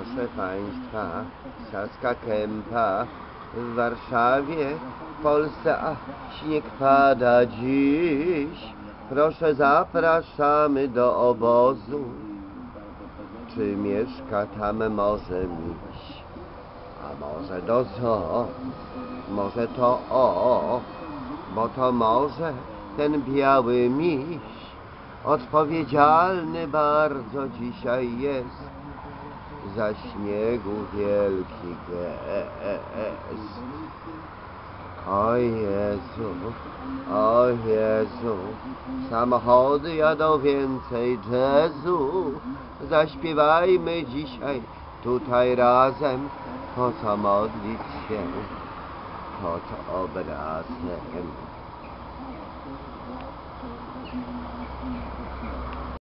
Proszę Państwa, Saska Kępa w Warszawie, w Polsce, a śnieg pada dziś. Proszę, zapraszamy do obozu. Czy mieszka tam może miś? A może do zoo? Może to o, bo to może ten biały miś. Odpowiedzialny bardzo dzisiaj jest za śniegu wielki gest. O Jezu, o Jezu, samochody jadą więcej jazzu. Zaśpiewajmy dzisiaj tutaj razem, po co modlić się pod obrazem.